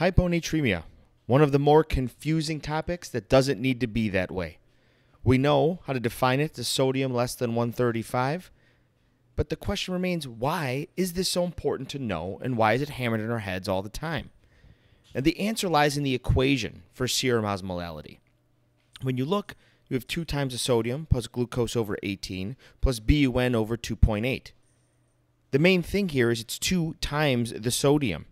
Hyponatremia, one of the more confusing topics that doesn't need to be that way. We know how to define it to sodium less than 135, but the question remains why is this so important to know and why is it hammered in our heads all the time? And the answer lies in the equation for serum osmolality. When you look, you have 2 times the sodium plus glucose over 18 plus BUN over 2.8. The main thing here is it's 2 times the sodium.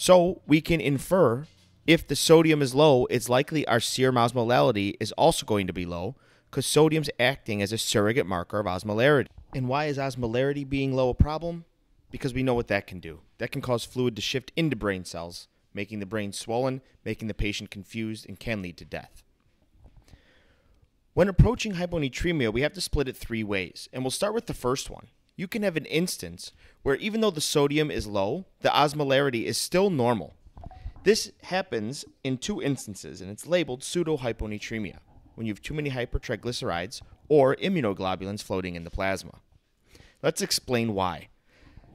So we can infer if the sodium is low, it's likely our serum osmolality is also going to be low because sodium's acting as a surrogate marker of osmolarity. And why is osmolarity being low a problem? Because we know what that can do. That can cause fluid to shift into brain cells, making the brain swollen, making the patient confused, and can lead to death. When approaching hyponatremia, we have to split it three ways, and we'll start with the first one. You can have an instance where even though the sodium is low, the osmolarity is still normal. This happens in two instances, and it's labeled pseudohyponatremia when you have too many hypertriglycerides or immunoglobulins floating in the plasma. Let's explain why.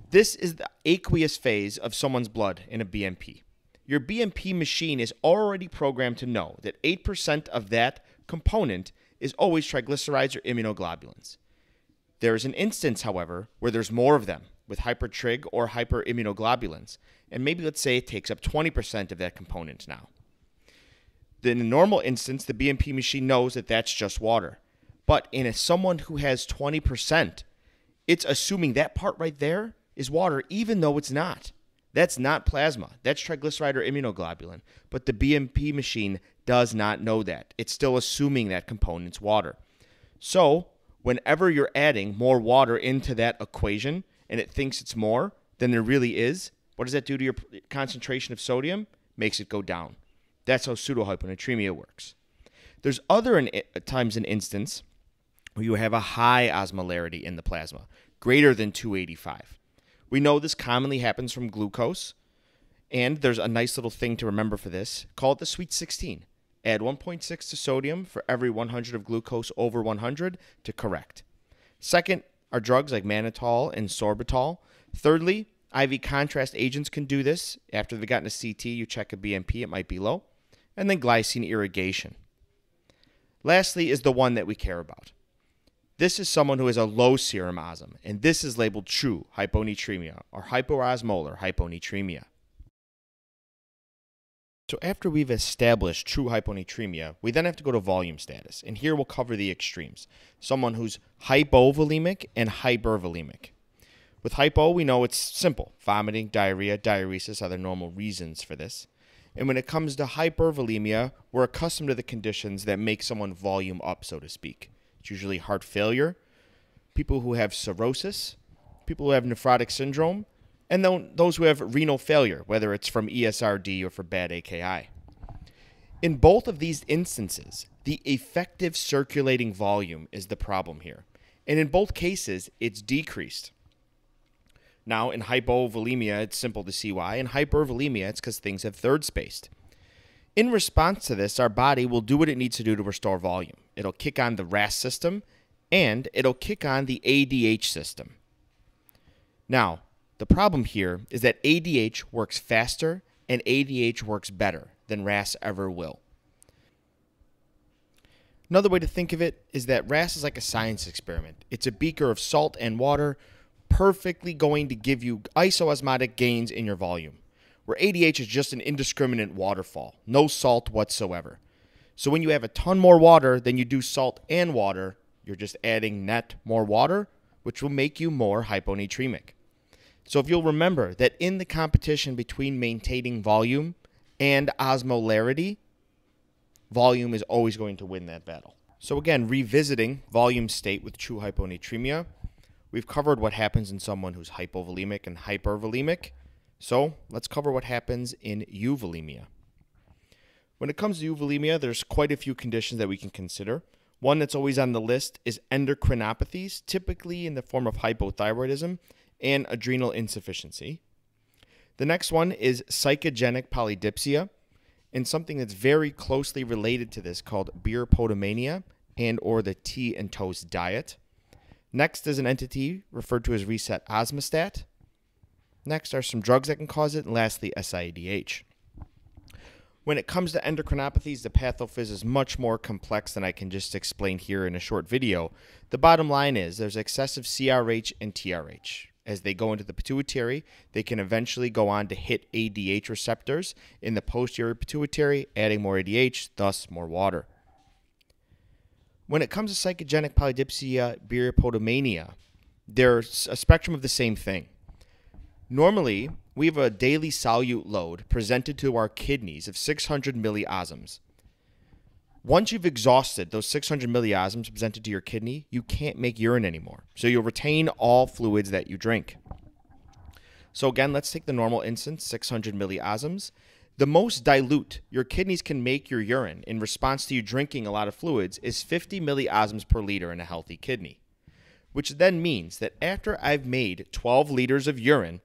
This is the aqueous phase of someone's blood in a BMP. Your BMP machine is already programmed to know that 8% of that component is always triglycerides or immunoglobulins. There is an instance, however, where there's more of them with hypertrig or hyperimmunoglobulins, and maybe let's say it takes up 20% of that component now. In a normal instance, the BMP machine knows that that's just water. But in a, someone who has 20%, it's assuming that part right there is water, even though it's not. That's not plasma. That's triglyceride or immunoglobulin. But the BMP machine does not know that. It's still assuming that component's water. So, whenever you're adding more water into that equation, and it thinks it's more than there really is, what does that do to your concentration of sodium? Makes it go down. That's how pseudohyponatremia works. There's other in, eh, times an instance where you have a high osmolarity in the plasma, greater than 285. We know this commonly happens from glucose, and there's a nice little thing to remember for this. Call it the sweet 16. Add 1.6 to sodium for every 100 of glucose over 100 to correct. Second, are drugs like mannitol and sorbitol. Thirdly, IV contrast agents can do this. After they've gotten a CT, you check a BMP, it might be low. And then glycine irrigation. Lastly, is the one that we care about. This is someone who has a low serum osm, and this is labeled true hyponatremia or hyperosmolar hyponatremia. So after we've established true hyponatremia, we then have to go to volume status. And here we'll cover the extremes. Someone who's hypovolemic and hypervolemic. With hypo, we know it's simple. Vomiting, diarrhea, diuresis are the normal reasons for this. And when it comes to hypervolemia, we're accustomed to the conditions that make someone volume up, so to speak. It's usually heart failure, people who have cirrhosis, people who have nephrotic syndrome, and those who have renal failure, whether it's from ESRD or for bad AKI. In both of these instances, the effective circulating volume is the problem here. And in both cases, it's decreased. Now, in hypovolemia, it's simple to see why. In hypervolemia, it's because things have third spaced. In response to this, our body will do what it needs to do to restore volume. It'll kick on the RAS system and it'll kick on the ADH system. Now, the problem here is that ADH works faster and ADH works better than RAS ever will. Another way to think of it is that RAS is like a science experiment. It's a beaker of salt and water, perfectly going to give you isoosmotic gains in your volume, where ADH is just an indiscriminate waterfall, no salt whatsoever. So when you have a ton more water than you do salt and water, you're just adding net more water, which will make you more hyponatremic. So if you'll remember that in the competition between maintaining volume and osmolarity, volume is always going to win that battle. So again, revisiting volume state with true hyponatremia, we've covered what happens in someone who's hypovolemic and hypervolemic. So let's cover what happens in euvolemia. When it comes to euvolemia, there's quite a few conditions that we can consider. One that's always on the list is endocrinopathies, typically in the form of hypothyroidism and adrenal insufficiency. The next one is psychogenic polydipsia, and something that's very closely related to this called beer potomania and or the tea and toast diet. Next is an entity referred to as reset osmostat. Next are some drugs that can cause it, and lastly, SIADH. When it comes to endocrinopathies, the pathophys is much more complex than I can just explain here in a short video. The bottom line is there's excessive CRH and TRH. As they go into the pituitary, they can eventually go on to hit ADH receptors in the posterior pituitary, adding more ADH, thus more water. When it comes to psychogenic polydipsia, beer potomania, there's a spectrum of the same thing. Normally, we have a daily solute load presented to our kidneys of 600 milliosms. Once you've exhausted those 600 milliosms presented to your kidney, you can't make urine anymore. So you'll retain all fluids that you drink. So again, let's take the normal instance, 600 milliosms. The most dilute your kidneys can make your urine in response to you drinking a lot of fluids is 50 milliosms per liter in a healthy kidney, which then means that after I've made 12 liters of urine,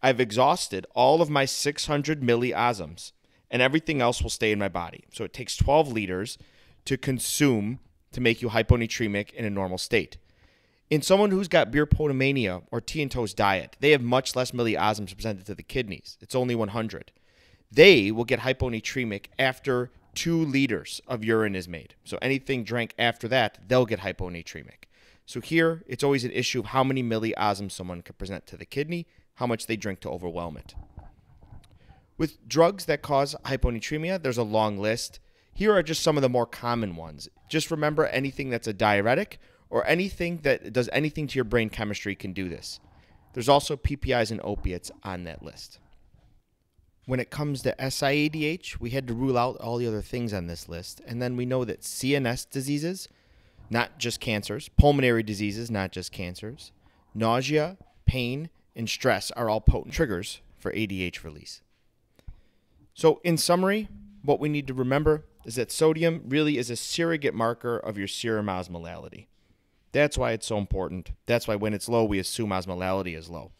I've exhausted all of my 600 milliosms and everything else will stay in my body. So it takes 12 liters to consume to make you hyponatremic in a normal state. In someone who's got beer potomania or tea and toast diet, they have much less milliosms presented to the kidneys. It's only 100. They will get hyponatremic after two liters of urine is made. So anything drank after that, they'll get hyponatremic. So here, it's always an issue of how many milliosms someone can present to the kidney, how much they drink to overwhelm it. With drugs that cause hyponatremia, there's a long list. Here are just some of the more common ones. Just remember anything that's a diuretic or anything that does anything to your brain chemistry can do this. There's also PPIs and opiates on that list. When it comes to SIADH, we had to rule out all the other things on this list. And then we know that CNS diseases, not just cancers, pulmonary diseases, not just cancers, nausea, pain, and stress are all potent triggers for ADH release. So, in summary, what we need to remember is that sodium really is a surrogate marker of your serum osmolality. That's why it's so important. That's why when it's low, we assume osmolality is low.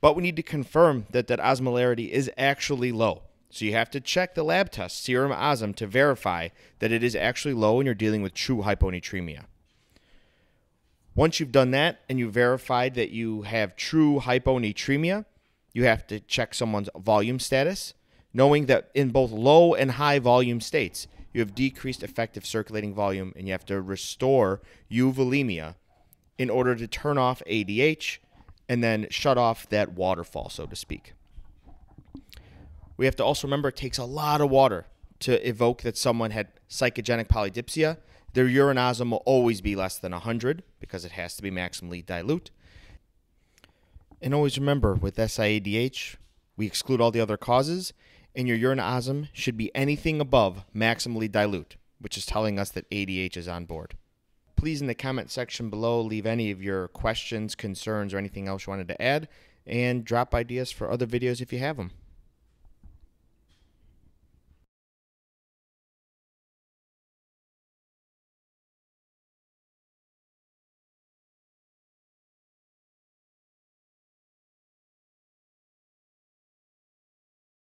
But we need to confirm that that osmolarity is actually low. So you have to check the lab test, serum osm, to verify that it is actually low and you're dealing with true hyponatremia. Once you've done that and you've verified that you have true hyponatremia, you have to check someone's volume status knowing that in both low and high volume states, you have decreased effective circulating volume and you have to restore euvolemia in order to turn off ADH and then shut off that waterfall, so to speak. We have to also remember it takes a lot of water to evoke that someone had psychogenic polydipsia. Their urine osm will always be less than 100 because it has to be maximally dilute. And always remember with SIADH, we exclude all the other causes and your urine osm should be anything above maximally dilute, which is telling us that ADH is on board. Please, in the comment section below, leave any of your questions, concerns, or anything else you wanted to add, and drop ideas for other videos if you have them.